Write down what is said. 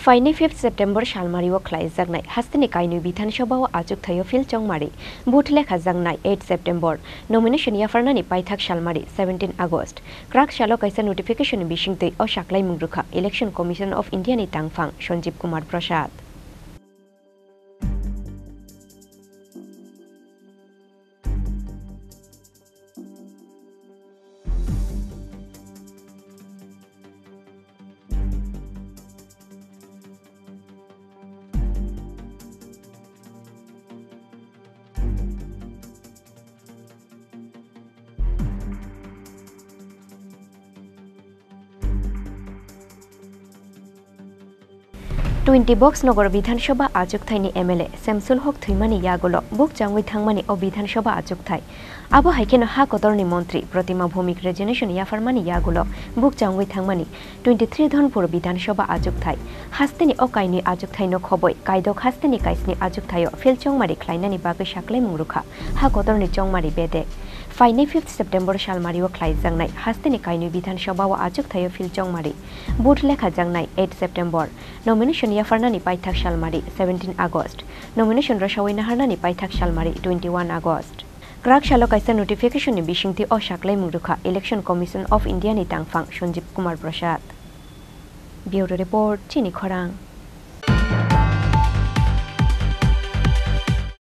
ફાઇની fifth September શાલમારીઓ ખ્લાઈઝગનાઈ હસ્તની કાયની વિધાનસભાઓ આજુક થયો ફિલ ચોંગમારી ભૂટલે ખઝગનાઈ એટ સપ્ટેમ્બર નોમિનેશન યાફરનાની પાઇથાક શાલમારી સેવન્ટીન આગસ્ટ ક્રાક શાલો કૈસા નોટિફિકેશન બિશિંગ દે ઓ શાકલાઈ મુંગરુખા ઇલેક્શન કમિશન ઓફ ઇન્ડિયાની તાંગફાંગ સંજીવ કુમાર પ્રસાદ 20 বক্স নগর বিধানসভা আজুকথাইনি এমএলএ সেমসুল হক থুইমানি ইয়াগুলো বুক চাঙ্গুই থাংমানি ও বিধানসভা আজুকথাই আবো হাইকেন হা কতরনি মন্ত্রী প্রতিমা ভৌমিক রেজনেশন ইয়াফারমানি ইয়াগুলো বুক চাঙ্গুই থাংমানি 23 ধনপুর বিধানসভা আজুকথাই হাস্তেনি ও কাইনি আজুকথাইনো খবই কাইদক হাস্তেনি কাইসনি আজুকথাইও ফিল চংমারি খ্লাইনানি বাগে সাকলাই মুংরুখা হা কতরনি চংমারি বেদে फाइनै फिफ्थ सेप्टेम्बर सालमारिव ख्लाइजांनाय हास्तेनि काइनु बिधानसभाव आजुगथायो फिलचंमारि बुथ लेखा जांनाय 8 सेप्टेम्बर नमिनेशन याफारनानि पाइथाक सालमारि 17 आगस्ट नमिनेशन रसावै नाहारनानि पाइथाक सालमारि 21 आगस्ट ग्राक सालो काइसा नोटिफिकेशननि बिसिंथि अ साक्लाइ मुरुखा election commission of इन्डियानि तांफां Sanjeev Kumar Prasad bureau report Chini खरां